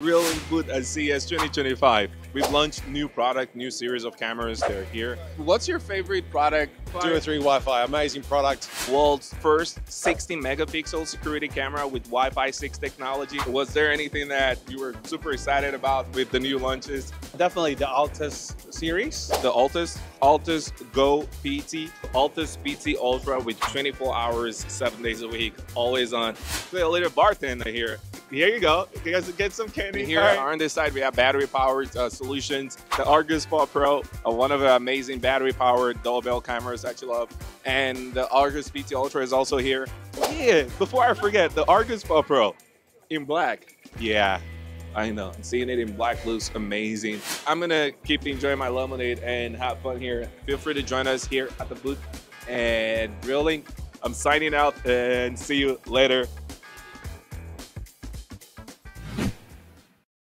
Grilling Good at CES 2025. We've launched new product, new series of cameras. They're here. What's your favorite product? Duo 3 Wi-Fi, amazing product. World's first 60 megapixel security camera with Wi-Fi 6 technology. Was there anything that you were super excited about with the new launches? Definitely the Altas series. The Altas, Altas Go PT, Altas PT Ultra with 24 hours, seven days a week, always on. Play a little bartender here. Here you go. You guys get some candy. Here All right. on this side, we have battery-powered uh, solutions. The Argus Spot Pro, uh, one of the amazing battery-powered doorbell cameras that you love, and the Argus PT Ultra is also here. Yeah. Before I forget, the Argus Spot Pro in black. Yeah. I know. Seeing it in black looks amazing. I'm gonna keep enjoying my lemonade and have fun here. Feel free to join us here at the booth and grilling. I'm signing out and see you later.